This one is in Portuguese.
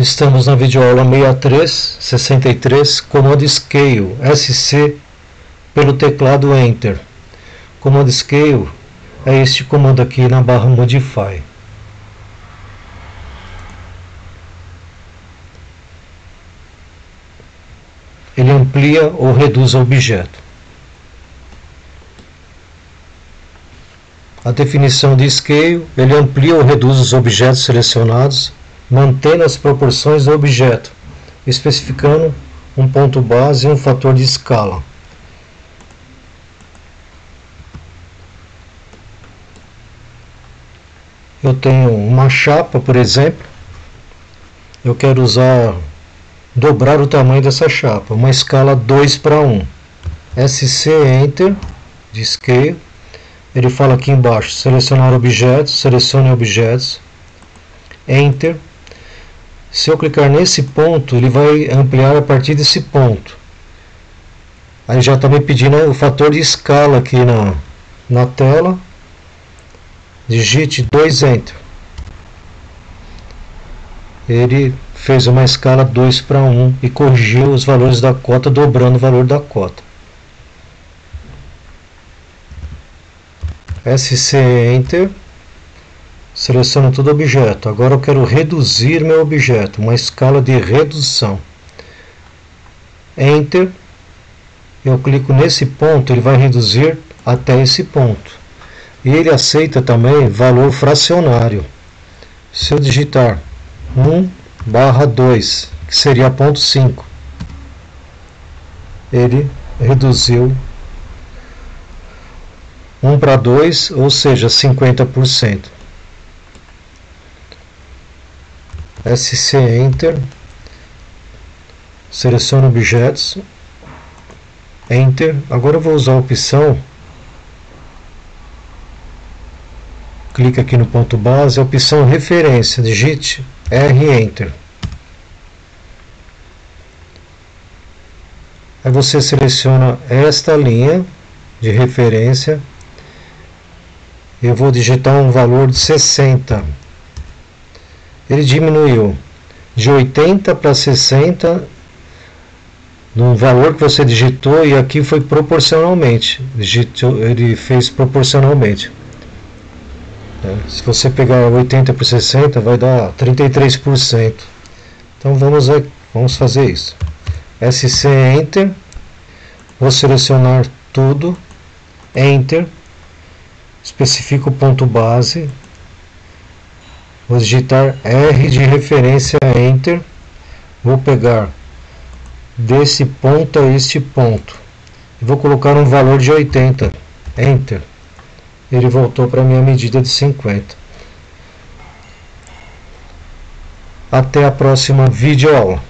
Estamos na videoaula 63, comando Scale, SC, pelo teclado Enter. Comando Scale é este comando aqui na barra Modify. Ele amplia ou reduz o objeto. A definição de Scale, ele amplia ou reduz os objetos selecionados mantendo as proporções do objeto, especificando um ponto base e um fator de escala. Eu tenho uma chapa, por exemplo, eu quero usar, dobrar o tamanho dessa chapa, uma escala 2 para 1. SC Enter, de Scale, ele fala aqui embaixo, selecionar objetos, selecione objetos, Enter, se eu clicar nesse ponto, ele vai ampliar a partir desse ponto. Aí já está me pedindo o fator de escala aqui na, na tela. Digite 2 Enter. Ele fez uma escala 2 para 1 e corrigiu os valores da cota, dobrando o valor da cota. SC Enter Seleciono todo objeto. Agora eu quero reduzir meu objeto, uma escala de redução. Enter. Eu clico nesse ponto, ele vai reduzir até esse ponto. E ele aceita também valor fracionário. Se eu digitar 1 barra 2, que seria ponto 5, ele reduziu 1 para 2, ou seja, 50%. SC Enter, seleciono objetos, Enter. Agora eu vou usar a opção, clica aqui no ponto base, a opção referência, digite R Enter. Aí você seleciona esta linha de referência. Eu vou digitar um valor de 60 ele diminuiu de 80 para 60 no valor que você digitou e aqui foi proporcionalmente. Digitou, ele fez proporcionalmente. É, se você pegar 80 por 60 vai dar 33%. Então vamos, vamos fazer isso. SC Enter. Vou selecionar tudo. Enter. Especifico o ponto base. Vou digitar R de referência Enter. Vou pegar desse ponto a este ponto. Vou colocar um valor de 80. Enter. Ele voltou para minha medida de 50. Até a próxima videoaula.